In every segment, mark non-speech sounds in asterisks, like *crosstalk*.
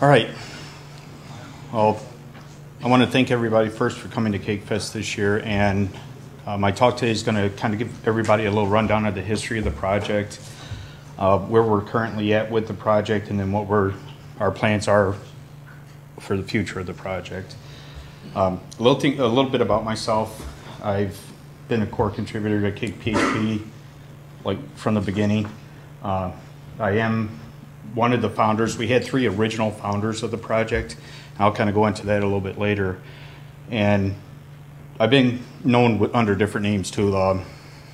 All right. Well, I want to thank everybody first for coming to Cake Fest this year. And uh, my talk today is going to kind of give everybody a little rundown of the history of the project, uh, where we're currently at with the project, and then what we're, our plans are for the future of the project. Um, a, little thing, a little bit about myself. I've been a core contributor to Cake PHP like from the beginning. Uh, I am one of the founders. We had three original founders of the project. I'll kind of go into that a little bit later. And I've been known under different names too. Um,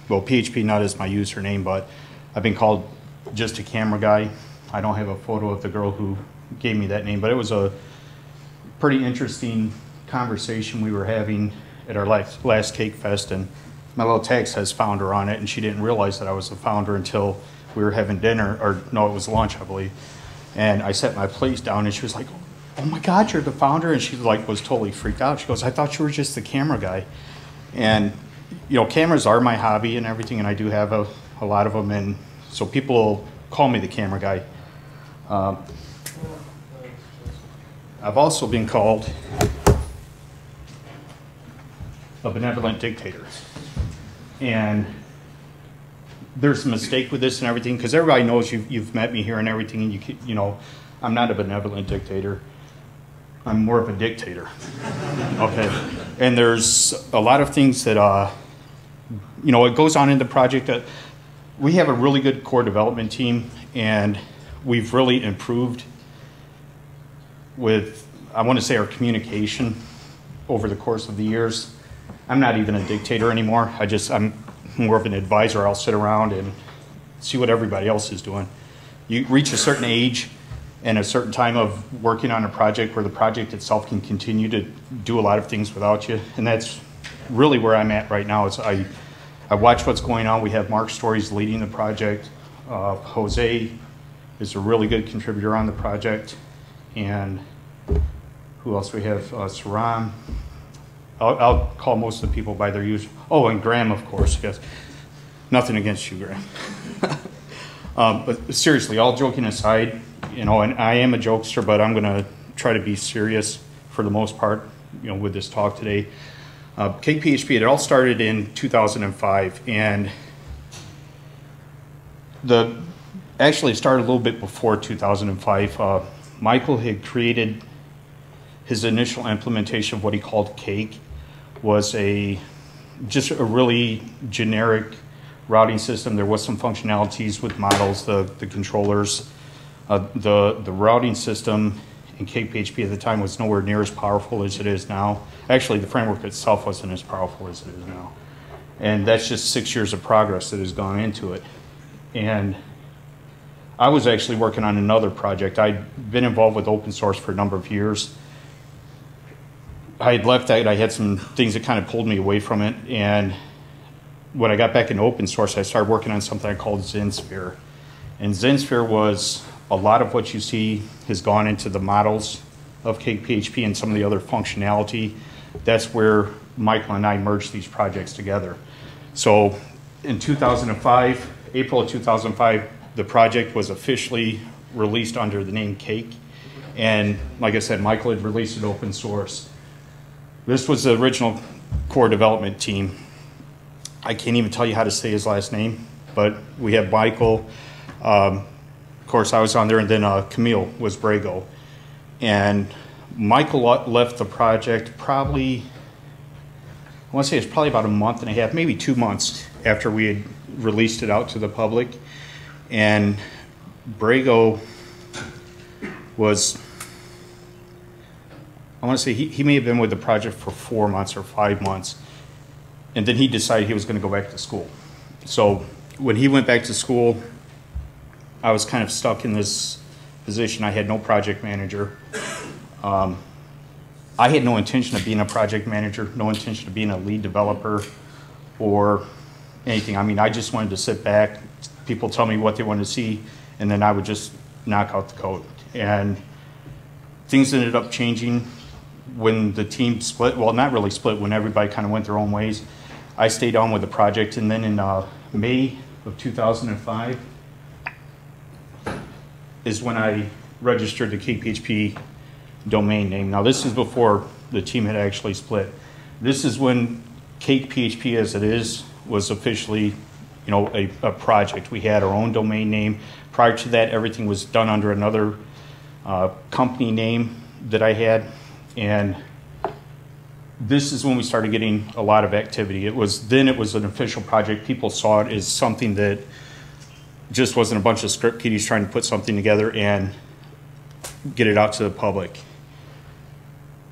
well, phpnut as my username, but I've been called just a camera guy. I don't have a photo of the girl who gave me that name, but it was a pretty interesting conversation we were having at our last, last Cake Fest, and my little tag says founder on it, and she didn't realize that I was the founder until we were having dinner, or no, it was lunch, I believe. And I set my plates down, and she was like, "Oh my God, you're the founder!" And she like was totally freaked out. She goes, "I thought you were just the camera guy." And you know, cameras are my hobby and everything, and I do have a, a lot of them, and so people call me the camera guy. Um, I've also been called a benevolent dictator. And there's a mistake with this and everything because everybody knows you've, you've met me here and everything and you you know i'm not a benevolent dictator. I'm more of a dictator. Okay? And there's a lot of things that uh, you know it goes on in the project that we have a really good core development team and we've really improved with i want to say our communication over the course of the years. I'm not even a dictator anymore. I just i'm more of an advisor. I'll sit around and see what everybody else is doing. You reach a certain age and a certain time of working on a project where the project itself can continue to do a lot of things without you, and that's really where I'm at right now. Is I I watch what's going on. We have Mark Stories leading the project. Uh, Jose is a really good contributor on the project, and who else we have? Uh, Ceeram. I'll, I'll, call most of the people by their usual. Oh, and Graham, of course. Yes, nothing against you, Graham. *laughs* um, but seriously, all joking aside, you know, and I am a jokester, but I'm going to try to be serious for the most part. You know, with this talk today, uh, Cake PHP. It all started in 2005, and the actually it started a little bit before 2005. Uh, Michael had created his initial implementation of what he called Cake was a just a really generic routing system. There was some functionalities with models, the, the controllers. Uh, the, the routing system in Cake PHP at the time was nowhere near as powerful as it is now. Actually, the framework itself wasn't as powerful as it is now. And that's just six years of progress that has gone into it. And I was actually working on another project. I'd been involved with open source for a number of years I had left that. I had some things that kind of pulled me away from it. And when I got back into open source, I started working on something I called XenSphere. And XenSphere was a lot of what you see has gone into the models of Cake PHP and some of the other functionality. That's where Michael and I merged these projects together. So in 2005, April of 2005, the project was officially released under the name Cake. And like I said, Michael had released it open source. This was the original core development team. I can't even tell you how to say his last name, but we have Michael. Um, of course, I was on there, and then uh, Kamil was Brego. And Michael left the project probably, I want to say it's probably about a month and a half, maybe two months after we had released it out to the public. And Brego was I want to say he, he may have been with the project for four months or five months. And then he decided he was going to go back to school. So when he went back to school, I was kind of stuck in this position. I had no project manager. Um, I had no intention of being a project manager, no intention of being a lead developer or anything. I mean, I just wanted to sit back, people tell me what they wanted to see, and then I would just knock out the code. And things ended up changing when the team split, well, not really split, when everybody kind of went their own ways, I stayed on with the project. And then in uh, May of 2005 is when I registered the Cake PHP domain name. Now, this is before the team had actually split. This is when Cake PHP as it is was officially, you know, a, a project. We had our own domain name. Prior to that, everything was done under another uh, company name that I had, and this is when we started getting a lot of activity. It was then it was an official project. People saw it as something that just wasn't a bunch of script kiddies trying to put something together and get it out to the public.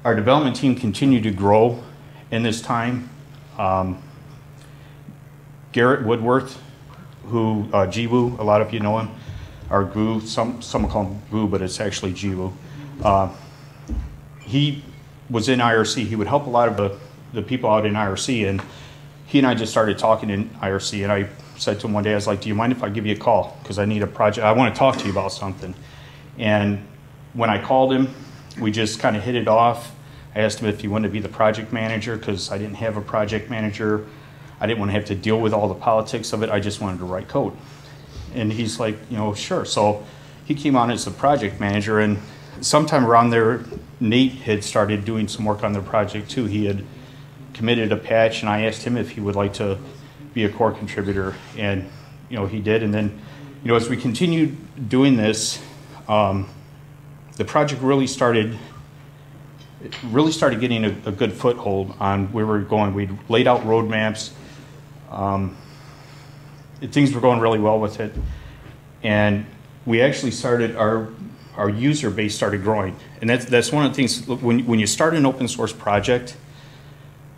Our development team continued to grow in this time. Um, Garrett Woodworth, who uh, gwoo, a lot of you know him, our Goo, some some call him Goo, but it's actually gwoo. Uh, he was in IRC. He would help a lot of the, the people out in IRC, and he and I just started talking in IRC. And I said to him one day, I was like, "Do you mind if I give you a call? Because I need a project. I want to talk to you about something." And when I called him, we just kind of hit it off. I asked him if he wanted to be the project manager because I didn't have a project manager. I didn't want to have to deal with all the politics of it. I just wanted to write code. And he's like, you know, sure. So he came on as the project manager, and sometime around there, Nate had started doing some work on the project too. He had committed a patch, and I asked him if he would like to be a core contributor, and you know he did. And then, you know, as we continued doing this, um, the project really started really started getting a, a, good foothold on where we were going. We'd laid out roadmaps. Um, things were going really well with it, and we actually started our our user base started growing. And that's, that's one of the things, when, when you start an open source project,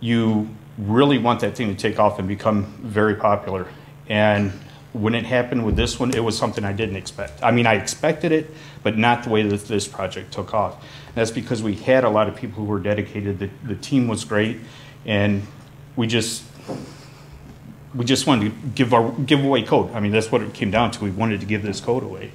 you really want that thing to take off and become very popular. And when it happened with this one, it was something I didn't expect. I mean, I expected it, but not the way that this project took off. And that's because we had a lot of people who were dedicated. The, the team was great, and we just we just wanted to give our give away code. I mean, that's what it came down to. We wanted to give this code away.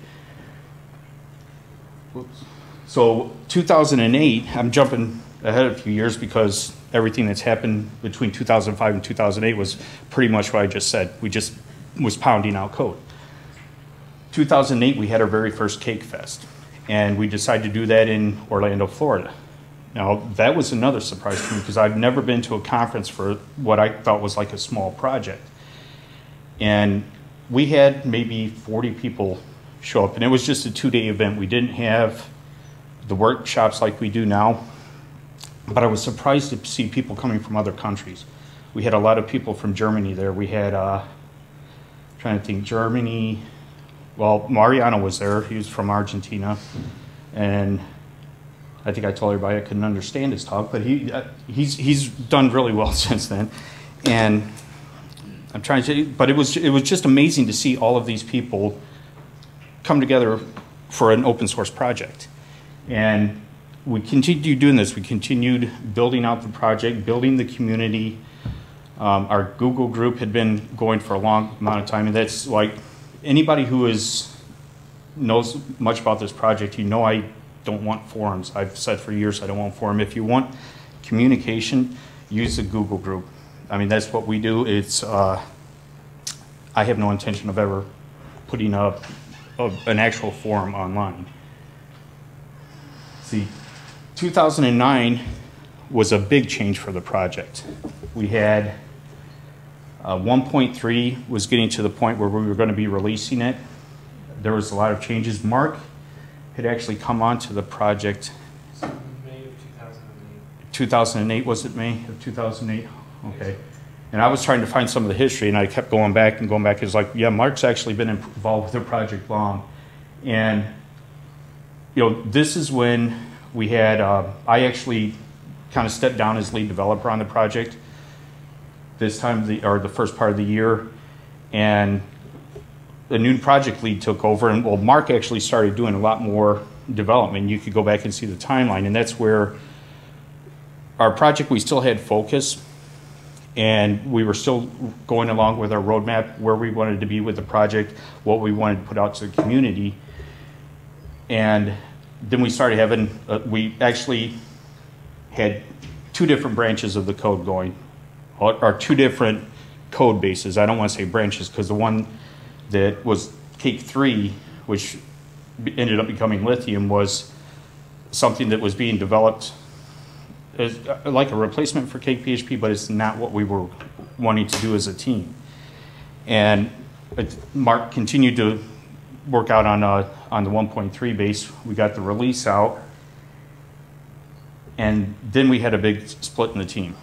So 2008, I'm jumping ahead a few years because everything that's happened between 2005 and 2008 was pretty much what I just said. We just was pounding out code. 2008, we had our very first Cake Fest, and we decided to do that in Orlando, Florida. Now, that was another surprise to me because I've never been to a conference for what I thought was like a small project. And we had maybe 40 people show up. And it was just a two day event. We didn't have the workshops like we do now, but I was surprised to see people coming from other countries. We had a lot of people from Germany there. We had, uh, trying to think, Germany. Well, Mariano was there. He was from Argentina. And I think I told everybody I couldn't understand his talk, but he, uh, he's, he's done really well *laughs* since then. And I'm trying to, but it was, it was just amazing to see all of these people come together for an open source project. And we continued doing this. We continued building out the project, building the community. Um, our Google group had been going for a long amount of time, and that's like anybody who is knows much about this project. You know, I don't want forums. I've said for years I don't want forum. If you want communication, use the Google group. I mean, that's what we do. It's uh, I have no intention of ever putting up of an actual forum online. See, 2009 was a big change for the project. We had uh, 1.3 was getting to the point where we were going to be releasing it. There was a lot of changes. Mark had actually come onto the project. May of 2008. 2008 was it May of 2008? Okay. And I was trying to find some of the history, and I kept going back and going back. It's like, yeah, Mark's actually been involved with the project long, and you know, this is when we had. Uh, I actually kind of stepped down as lead developer on the project. This time, the or the first part of the year, and the new project lead took over, and well, Mark actually started doing a lot more development. You could go back and see the timeline, and that's where our project we still had focus and we were still going along with our roadmap where we wanted to be with the project, what we wanted to put out to the community. And then we started having, uh, we actually had two different branches of the code going, or, two different code bases. I don't want to say branches because the one that was Cake 3, which ended up becoming lithium was something that was being developed uh, like a replacement for Cake PHP, but it's not what we were wanting to do as a team. And it- Mark continued to work out on, uh, on the 1.3 base. We got the release out. And then we had a big split in the team.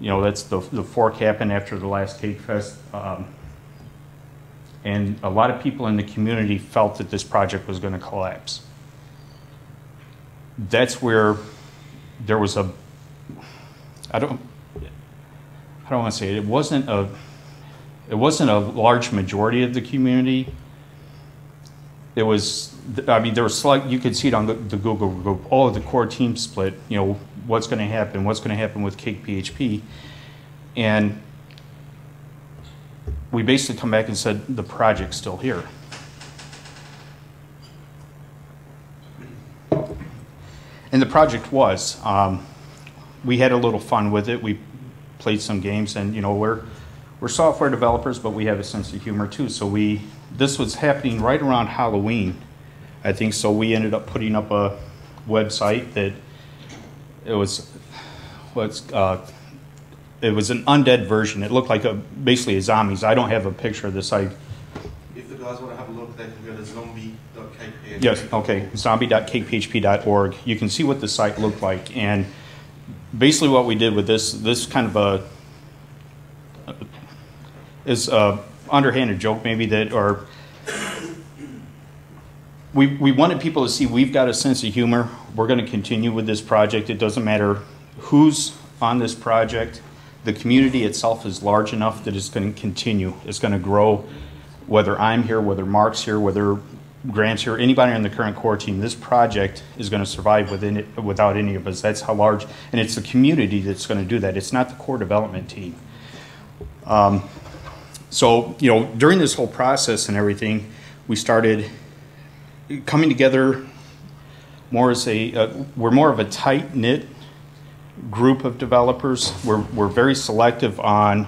You know, that's the, the fork happened after the last Cake Fest. Um, and a lot of people in the community felt that this project was going to collapse. That's where there was a, I don't, I don't want to say it, it wasn't a, it wasn't a large majority of the community. It was, I mean, there was select, you could see it on the, the Google group, oh, the core team split, you know, what's going to happen, what's going to happen with Cake PHP. And we basically come back and said, the project's still here. And the project was, um, we had a little fun with it. We played some games and, you know, we're, we're software developers, but we have a sense of humor too. So we, this was happening right around Halloween, I think. So we ended up putting up a website that it was, what's, uh, it was an undead version. It looked like a, basically a zombies. I don't have a picture of this. I If the guys want to have a look, they can go to zombie.cakephp. Yes, okay, zombie.cakephp.org. You can see what the site looked like, and basically what we did with this, this kind of a, is a underhanded joke maybe that, or, we, we wanted people to see we've got a sense of humor. We're gonna continue with this project. It doesn't matter who's on this project. The community itself is large enough that it's gonna continue. It's gonna grow, whether I'm here, whether Mark's here, whether Grant's here, anybody on the current core team, this project is gonna survive within it, without any of us. That's how large, and it's the community that's gonna do that. It's not the core development team. Um, So, you know, during this whole process and everything, we started coming together more as a, uh, we're more of a tight knit group of developers. We're, we're very selective on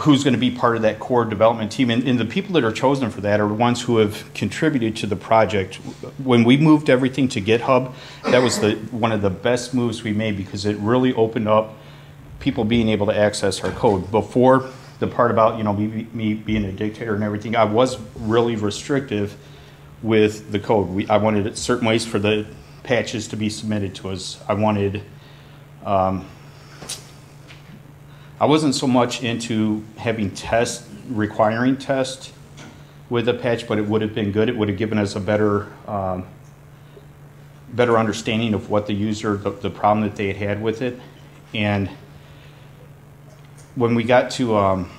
who's going to be part of that core development team. And, and the people that are chosen for that are the ones who have contributed to the project. When we moved everything to GitHub, that was the, one of the best moves we made because it really opened up people being able to access our code. Before the part about, you know, me, me being a dictator and everything, I was really restrictive with the code. We, I wanted certain ways for the patches to be submitted to us. I wanted, um, I wasn't so much into having test, requiring test with a patch, but it would have been good. It would have given us a better, um, better understanding of what the user, the, the problem that they had had with it. And when we got to, um,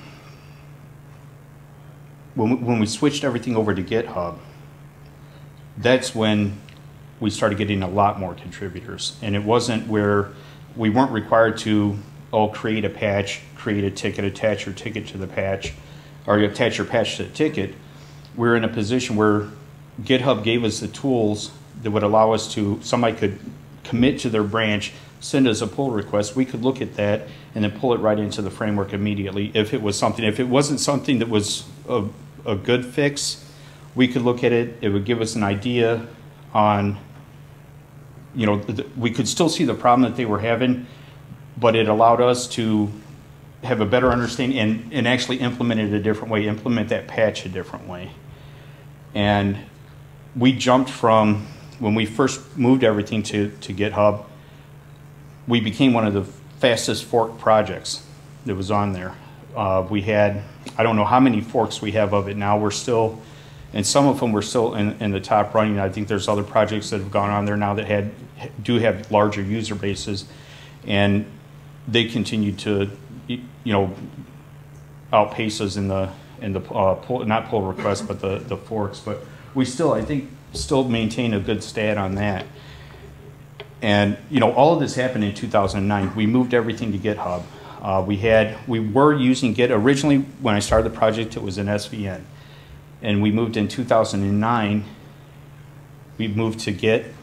when, we, when we switched everything over to GitHub, that's when we started getting a lot more contributors. And it wasn't where we weren't required to, oh, create a patch, create a ticket, attach your ticket to the patch, or you attach your patch to the ticket. We're in a position where GitHub gave us the tools that would allow us to, somebody could commit to their branch, send us a pull request. We could look at that and then pull it right into the framework immediately if it was something. If it wasn't something that was a, a good fix, we could look at it. It would give us an idea on, you know, we could still see the problem that they were having, but it allowed us to have a better understanding and, and actually implement it a different way, implement that patch a different way. And we jumped from when we first moved everything to, to GitHub, we became one of the fastest fork projects that was on there. Uh, we had, I don't know how many forks we have of it now. We're still, and some of them were still in, in the top running. I think there's other projects that have gone on there now that had do have larger user bases, and they continue to, you know, outpace us in the in the uh, pull, not pull requests, but the the forks. But we still, I think, still maintain a good stat on that. And you know, all of this happened in 2009. We moved everything to GitHub. Uh, we had we were using Git originally when I started the project. It was an SVN, and we moved in 2009. We moved to Git.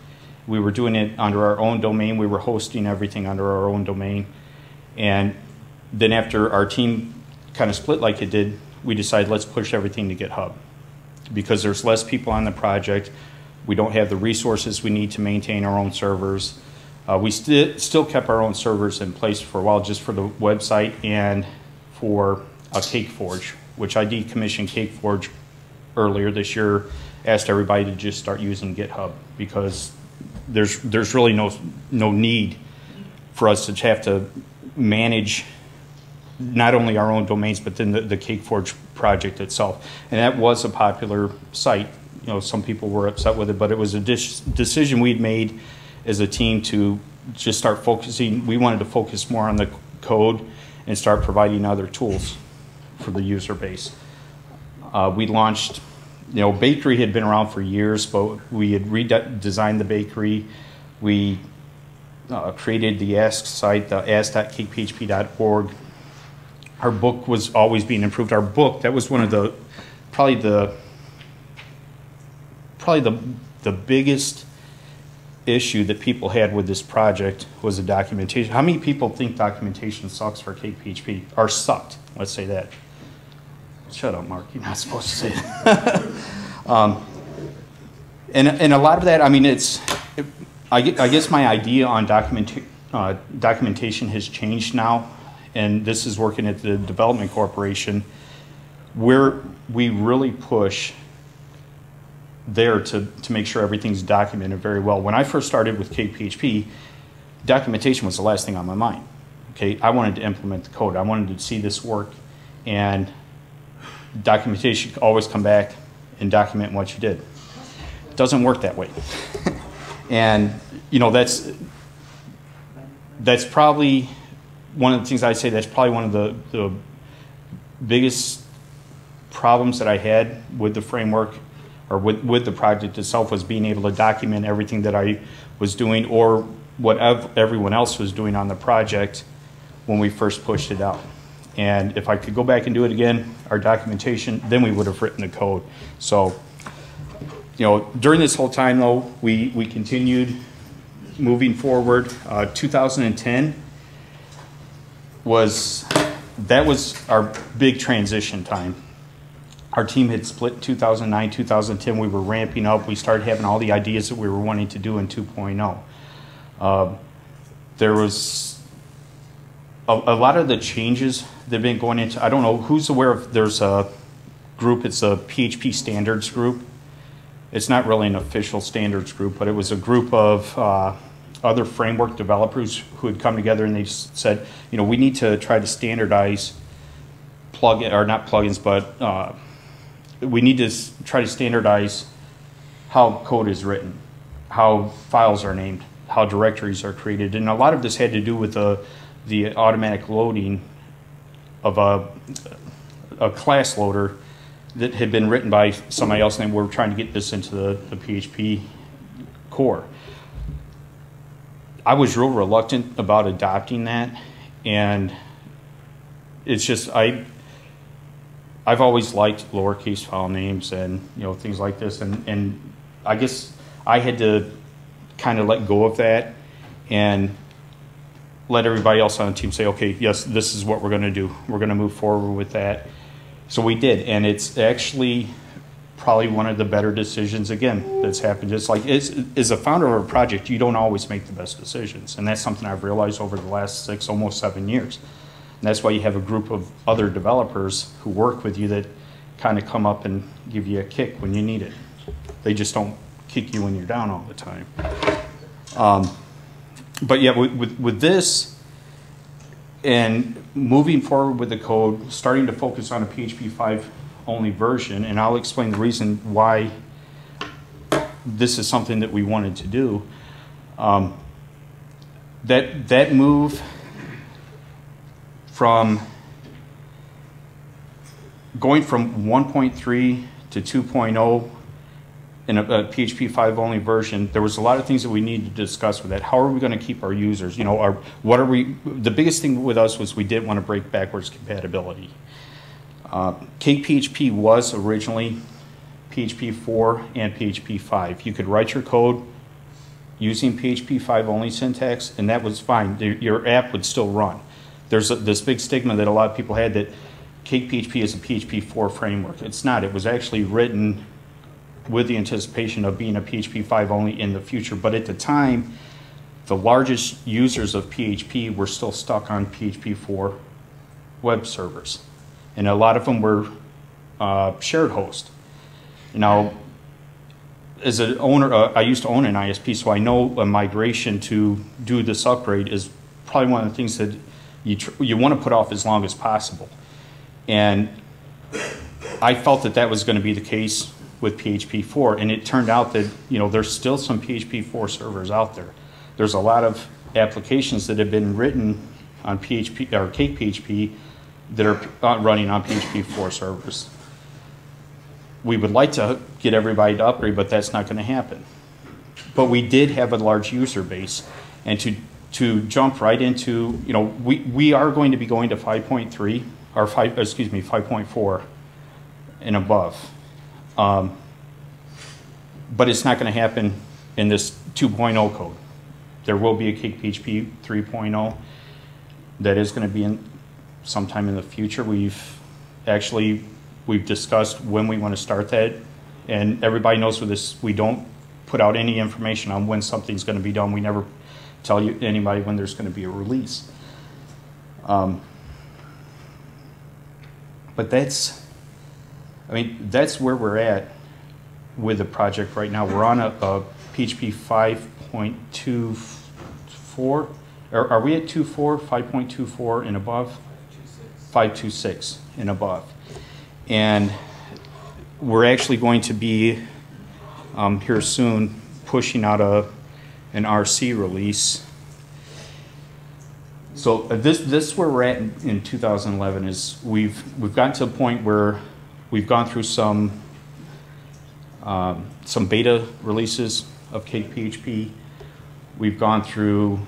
We were doing it under our own domain. We were hosting everything under our own domain, and then after our team kind of split like it did, we decided let's push everything to GitHub. because there's less people on the project. We don't have the resources we need to maintain our own servers. Uh, we sti- still kept our own servers in place for a while just for the website and for uh, CakeForge, which I decommissioned CakeForge earlier this year. Asked everybody to just start using GitHub because there's there's really no no need for us to have to manage not only our own domains, but then the, the CakeForge project itself. And that was a popular site. You know, some people were upset with it, but it was a decision we'd made as a team to just start focusing. We wanted to focus more on the code and start providing other tools for the user base. Uh, we launched, you know, Bakery had been around for years, but we had redesigned the bakery. We uh, created the Ask site, the ask.cakephp.org. Our book was always being improved. Our book, that was one of the, probably the, probably the, the biggest issue that people had with this project was the documentation. How many people think documentation sucks for Cake PHP? Or sucked, let's say that. Shut up, Mark, you're not supposed to say that. *laughs* um, and, and a lot of that, I mean, it's, it, I, I guess my idea on document, uh, documentation has changed now, and this is working at the Development Corporation, where we really push there to, to make sure everything's documented very well. When I first started with Cake PHP, documentation was the last thing on my mind. Okay, I wanted to implement the code. I wanted to see this work, and documentation always come back and document what you did. It doesn't work that way. *laughs* and you know that's that's probably one of the things I'd say. That's probably one of the the biggest problems that I had with the framework or with, with the project itself was being able to document everything that I was doing or what ev- everyone else was doing on the project when we first pushed it out. And if I could go back and do it again, our documentation, then we would have written the code. So, you know, during this whole time though, we, we continued moving forward. Uh, 2010 was, that was our big transition time our team had split 2009, 2010. We were ramping up. We started having all the ideas that we were wanting to do in 2.0. Uh, there was a, a, lot of the changes that have been going into, I don't know who's aware of, there's a group, it's a PHP standards group. It's not really an official standards group, but it was a group of uh, other framework developers who had come together and they said, you know, we need to try to standardize plug or not plugins, but uh, we need to try to standardize how code is written, how files are named, how directories are created, and a lot of this had to do with the the automatic loading of a a class loader that had been written by somebody else, and we're trying to get this into the, the PHP core. I was real reluctant about adopting that, and it's just I I've always liked lowercase file names and you know things like this, and and I guess I had to kind of let go of that and let everybody else on the team say, okay, yes, this is what we're going to do. We're going to move forward with that. So we did, and it's actually probably one of the better decisions again that's happened. Just like as, a founder of a project, you don't always make the best decisions, and that's something I've realized over the last six, almost seven years. And that's why you have a group of other developers who work with you that kind of come up and give you a kick when you need it. They just don't kick you when you're down all the time. Um, but yeah, with, with, with this and moving forward with the code, starting to focus on a PHP 5 only version, and I'll explain the reason why this is something that we wanted to do. Um, that that move from going from 1.3 to 2.0 in a, a, PHP 5 only version, there was a lot of things that we needed to discuss with that. How are we going to keep our users? You know, our, what are we? The biggest thing with us was we didn't want to break backwards compatibility. Uh, Cake PHP was originally PHP 4 and PHP 5. You could write your code using PHP 5 only syntax, and that was fine. Your app would still run there's a, this big stigma that a lot of people had that Cake PHP is a PHP 4 framework. It's not. It was actually written with the anticipation of being a PHP 5 only in the future. But at the time, the largest users of PHP were still stuck on PHP 4 web servers. And a lot of them were uh, shared host. Now, as an owner, uh, I used to own an ISP, so I know a migration to do this upgrade is probably one of the things that you, you want to put off as long as possible. And I felt that that was going to be the case with PHP 4, and it turned out that you know there's still some PHP 4 servers out there. There's a lot of applications that have been written on PHP or Cake PHP that are uh, running on PHP 4 servers. We would like to get everybody to upgrade, but that's not going to happen. But we did have a large user base, and to to jump right into you know we we are going to be going to 5.3 or 5 excuse me 5.4 and above. Um, but it's not going to happen in this 2.0 code. There will be a Cake PHP 3.0 that is going to be in sometime in the future. We've actually we've discussed when we want to start that, and everybody knows with this we don't put out any information on when something's going to be done. We never tell you anybody when there's going to be a release. Um, but that's I mean, that's where we're at with the project right now. We're on a, a PHP 5.24. Are, are we at 2.4, 5.24 and above? 526 and above. And we're actually going to be um, here soon pushing out a, an RC release. So uh, this this is where we're at in, in 2011 is we've we've gotten to a point where We've gone through some um, some beta releases of Cake PHP. We've gone through,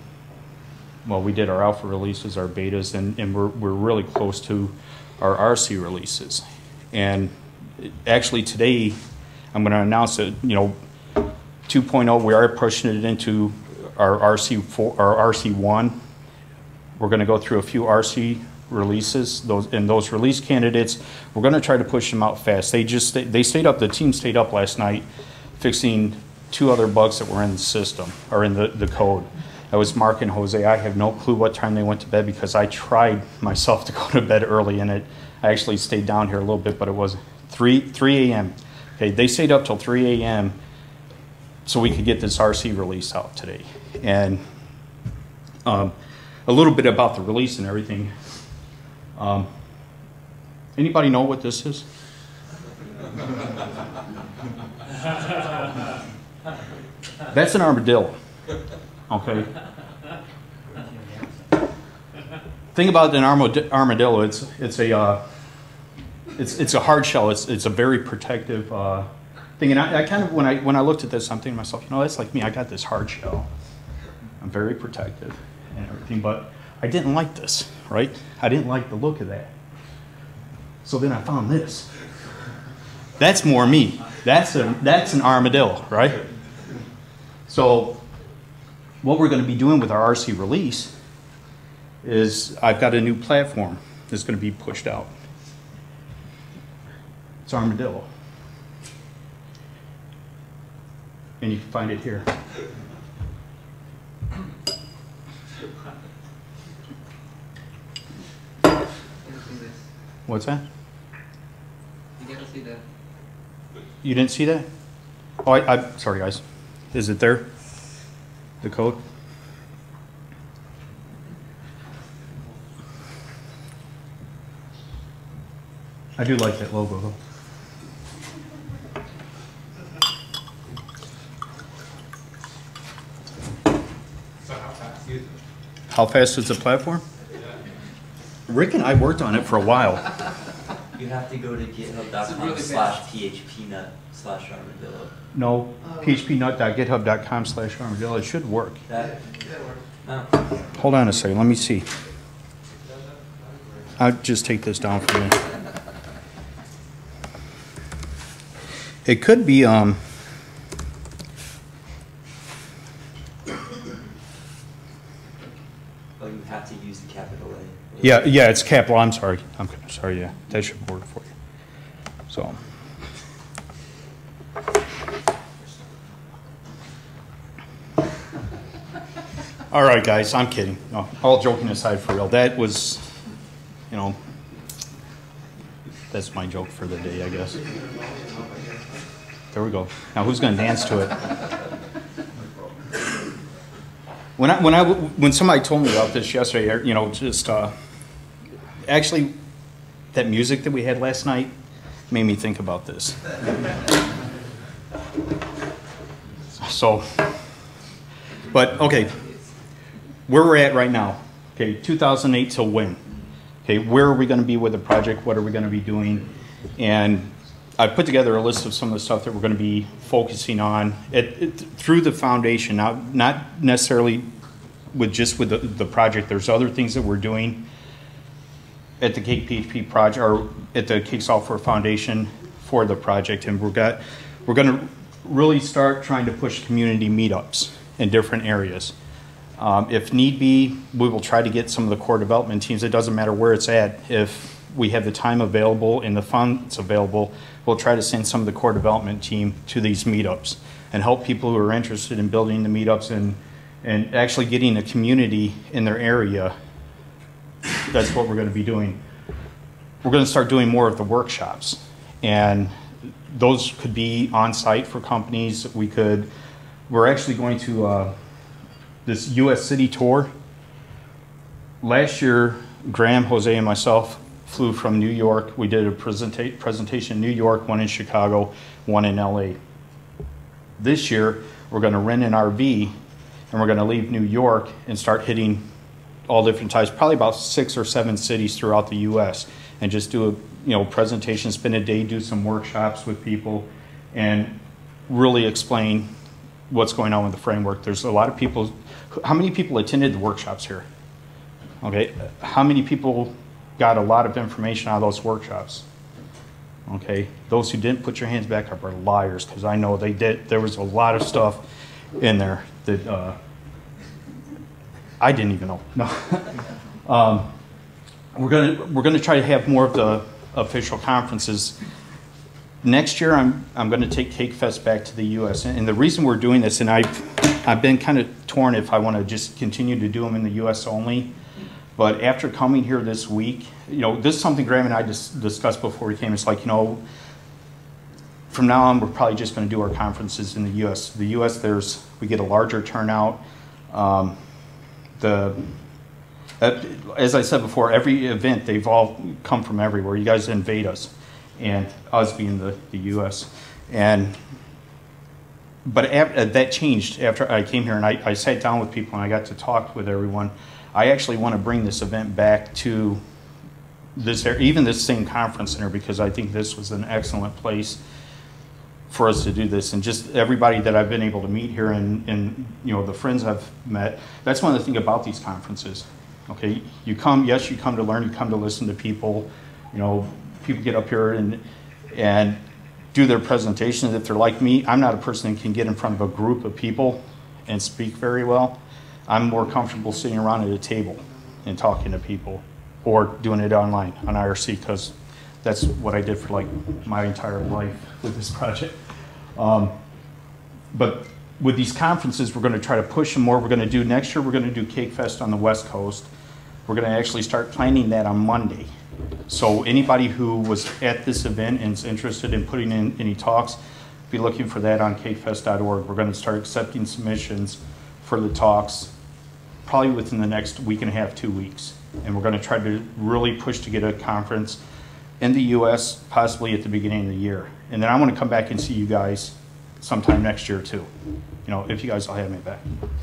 well, we did our alpha releases, our betas, and, and we're, we're really close to our RC releases. And actually today, I'm going to announce that, you know, 2.0, we are pushing it into our RC4, our RC1. We're going to go through a few RC releases, those, and those release candidates, we're gonna try to push them out fast. They just, they stayed up, the team stayed up last night fixing two other bugs that were in the system, or in the, the code. That was Mark and Jose. I have no clue what time they went to bed because I tried *laughs* myself to go to bed early and it, I actually stayed down here a little bit, but it was 3, 3 a.m. Okay, they stayed up till 3 a.m. so we could get this RC release out today. And um, a little bit about the release and everything. Um, anybody know what this is? That's an armadillo. Okay. Think about an armadillo. It's it's a uh, it's it's a hard shell. It's it's a very protective uh, thing. And I, I, kind of when I when I looked at this, I'm thinking to myself, you know, that's like me. I got this hard shell. I'm very protective and everything, but I didn't like this, right? I didn't like the look of that. So then I found this. That's more me. That's a that's an armadillo, right? So what we're going to be doing with our RC release is I've got a new platform that's going to be pushed out. It's armadillo. And you can find it here. What's that? You didn't see that. You didn't see that? Oh, I, I, sorry guys. Is it there? The code? I do like that logo though. How fast is? How fast is the platform? Rick and I worked on it for a while. You have to go to github.com really slash phpnut slash armadillo. No, phpnut.github.com slash armadillo. It should work. That, no. Hold on a second. Let me see. I'll just take this down for a minute. It could be, um, capital A. Yeah, yeah, it's capital. I'm sorry. I'm sorry. Yeah, that should work for you. So. All right, guys, I'm kidding. No, all joking aside, for real, that was, you know, that's my joke for the day, I guess. There we go. Now, who's going to dance to it? When I, when I, when somebody told me about this yesterday, er, you know, just, uh, actually, that music that we had last night made me think about this. So, but, okay, where we're at right now, okay, 2008 till when? Okay, where are we going to be with the project? What are we going to be doing? And I put together a list of some of the stuff that we're going to be focusing on through the foundation, not, not necessarily with just with the, the project. There's other things that we're doing at the Cake PHP project or at the Cake Software Foundation for the project, and we're got we're going to really start trying to push community meetups in different areas. Um, if need be, we will try to get some of the core development teams. It doesn't matter where it's at. If we have the time available and the funds available, we'll try to send some of the core development team to these meetups and help people who are interested in building the meetups and and actually getting a community in their area. That's what we're going to be doing. We're going to start doing more of the workshops, and those could be on site for companies. We could. We're actually going to. Uh, this U.S. city tour. Last year, Graham, Jose, and myself flew from New York. We did a presenta- presentation in New York, one in Chicago, one in L.A. This year, we're going to rent an RV and we're going to leave New York and start hitting all different types, probably about six or seven cities throughout the U.S. and just do a you know presentation, spend a day, do some workshops with people, and really explain what's going on with the framework. There's a lot of people how many people attended the workshops here? Okay, how many people got a lot of information out of those workshops? Okay, those who didn't put your hands back up are liars because I know they did. There was a lot of stuff in there that uh, I didn't even know. No, *laughs* um, we're gonna we're gonna try to have more of the official conferences. Next year, I'm I'm going to take Cake Fest back to the U.S. and the reason we're doing this, and I've I've been kind of torn if I want to just continue to do them in the U.S. only. But after coming here this week, you know, this is something Graham and I just discussed before we came. It's like, you know, from now on, we're probably just going to do our conferences in the U.S. The U.S. There's we get a larger turnout. Um, the as I said before, every event they've all come from everywhere. You guys invade us, and us being the, the U.S. and but that changed after I came here and I, I sat down with people and I got to talk with everyone. I actually want to bring this event back to this even this same conference center because I think this was an excellent place for us to do this and just everybody that I've been able to meet here and, and you know the friends I've met that's one of the things about these conferences okay you come yes you come to learn you come to listen to people you know people get up here and and do their presentations. If they're like me, I'm not a person that can get in front of a group of people and speak very well. I'm more comfortable sitting around at a table and talking to people or doing it online on IRC because that's what I did for like my entire life with this *laughs* project. Um, but with these conferences, we're going to try to push them more. We're going to do next year, we're going to do Cake Fest on the West Coast. We're going to actually start planning that on Monday. So anybody who was at this event and is interested in putting in any talks, be looking for that on cakefest.org. We're going to start accepting submissions for the talks probably within the next week and a half, two weeks. And we're going to try to really push to get a conference in the U.S., possibly at the beginning of the year. And then I want to come back and see you guys sometime next year too. You know, if you guys will have me back,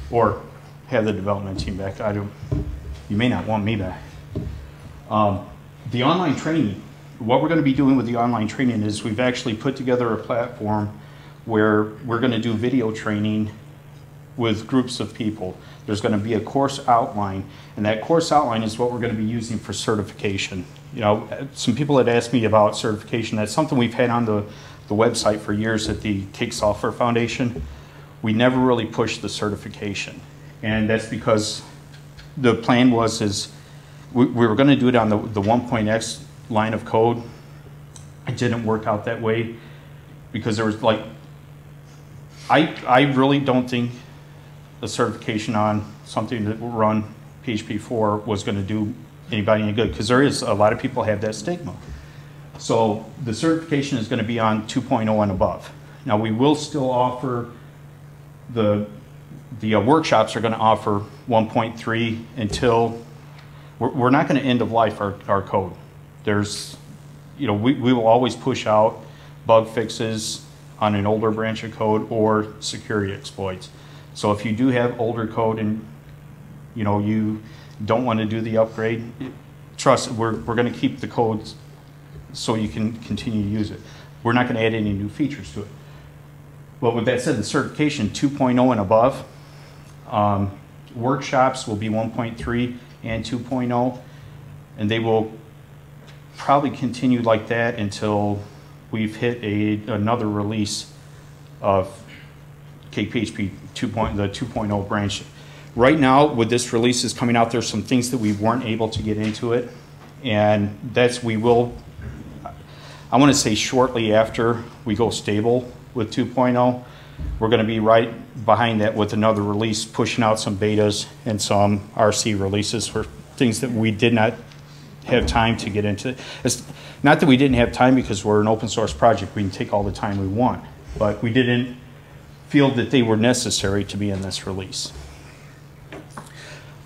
or have the development team back. I don't. You may not want me back. Um, the online training, what we're going to be doing with the online training is we've actually put together a platform where we're going to do video training with groups of people. There's going to be a course outline, and that course outline is what we're going to be using for certification. You know, some people had asked me about certification. That's something we've had on the, the website for years at the Cake Software Foundation. We never really pushed the certification, and that's because the plan was is we, we were going to do it on the, the 1.x line of code. It didn't work out that way because there was like, I, I really don't think a certification on something that will run PHP four was gonna do anybody any good, because there is, a lot of people have that stigma. So the certification is gonna be on 2.0 and above. Now, we will still offer, the, the uh, workshops are gonna offer one point three until, we're, we're not gonna end of life our, our code. There's, you know, we, we will always push out bug fixes on an older branch of code or security exploits. So if you do have older code and, you know, you don't want to do the upgrade, trust, we're, we're gonna keep the codes so you can continue to use it. We're not gonna add any new features to it. But with that said, the certification 2.0 and above, um, workshops will be 1.3 and 2.0, and they will probably continue like that until we've hit a, another release of CakePHP 2. Point, the 2.0 branch. Right now, with this release is coming out, there's some things that we weren't able to get into it, and that's we will. I want to say shortly after we go stable with 2.0, we're going to be right behind that with another release, pushing out some betas and some RC releases for things that we did not have time to get into. It's not that we didn't have time because we're an open source project, we can take all the time we want, but we didn't feel that they were necessary to be in this release.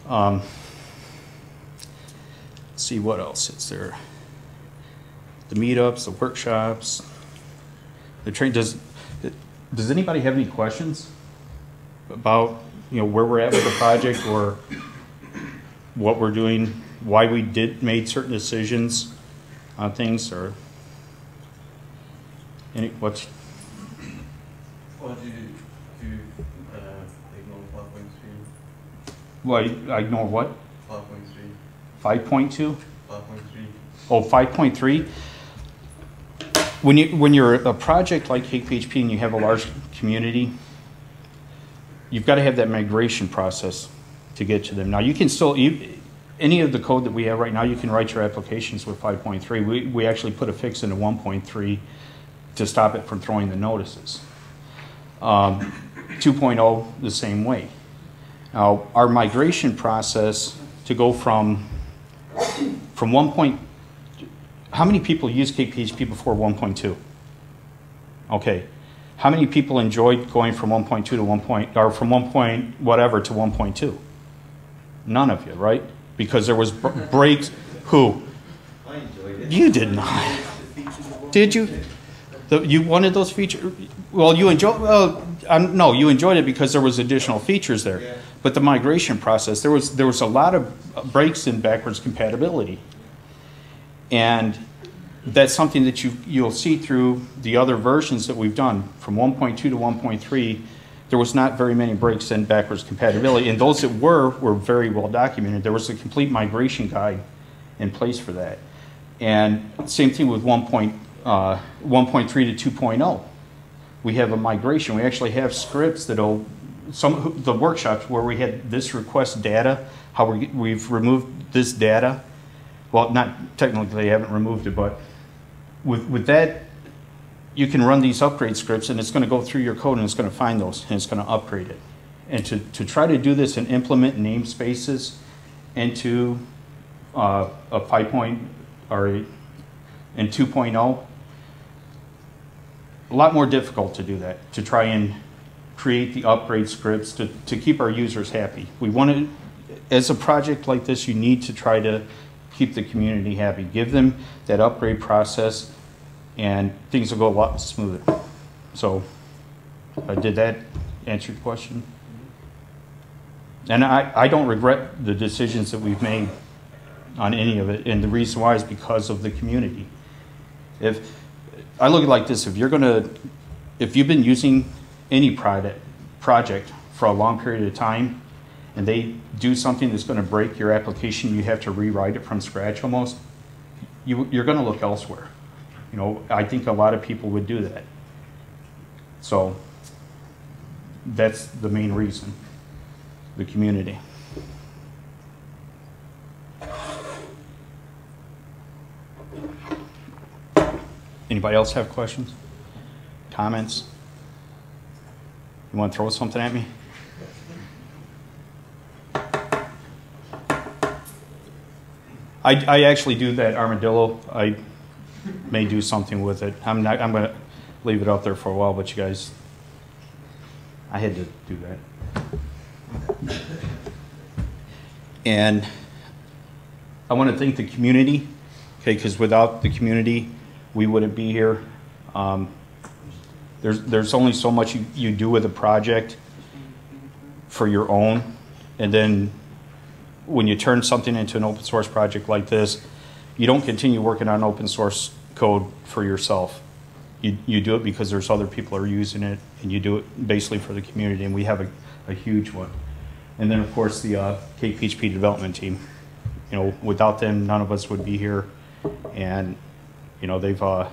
Um, see what else is there. The meetups, the workshops, the train. Does does anybody have any questions about you know where we're at with the project or what we're doing, why we did made certain decisions on things, or any what's do you, do you, uh, ignore five point I ignore what five point three, five point two. five point three? Oh, 5.3? When you, when you're a project like CakePHP and you have a large community, you've got to have that migration process to get to them. Now, you can still, you, any of the code that we have right now, you can write your applications with 5.3. We, we actually put a fix into 1.3 to stop it from throwing the notices. Um, 2.0, the same way. Now, our migration process to go from, from 1. Point, how many people used CakePHP before 1.2? Okay. How many people enjoyed going from 1.2 to 1. Point, or from 1. Point whatever to 1.2? None of you, right? Because there was br- breaks. Who? I enjoyed it. You did not. Did you? The, you wanted those features? Well, you enjoyed. Well, um, no, you enjoyed it because there was additional features there. Yeah. But the migration process, there was there was a lot of breaks in backwards compatibility, and that's something that you you'll see through the other versions that we've done from 1.2 to 1.3. There was not very many breaks in backwards compatibility, and those that were were very well documented. There was a complete migration guide in place for that. And same thing with 1. Point, uh, 1.3 to 2.0. We have a migration. We actually have scripts that'll, some, the workshops where we had this request data, how we, we've removed this data. Well, not technically, they haven't removed it, but with, with that, you can run these upgrade scripts and it's going to go through your code and it's going to find those and it's going to upgrade it. And to, to try to do this and implement namespaces into uh, a 5 point or a, in 2.0, a lot more difficult to do that, to try and create the upgrade scripts to, to keep our users happy. We want to, as a project like this, you need to try to keep the community happy. Give them that upgrade process and things will go a lot smoother. So, uh, did that answer your question? And I, I don't regret the decisions that we've made on any of it, and the reason why is because of the community. If I look at it like this, if you're gonna, if you've been using any product, project for a long period of time, and they do something that's gonna break your application, you have to rewrite it from scratch almost, you, you're gonna look elsewhere. You know, I think a lot of people would do that. So, that's the main reason, the community. Anybody else have questions? Comments? You want to throw something at me? I, I actually do that armadillo. I may do something with it. I'm not. I'm gonna leave it out there for a while, but you guys, I had to do that. And I want to thank the community, okay, because without the community, we wouldn't be here. Um, There's, there's only so much you, you do with a project for your own, and then when you turn something into an open source project like this, you don't continue working on open source code for yourself. You, you do it because there's other people are using it, and you do it basically for the community, and we have a, a huge one. And then, of course, the uh, CakePHP development team. You know, without them, none of us would be here, and, you know, they've, uh,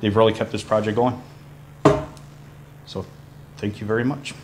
they've really kept this project going. So, thank you very much.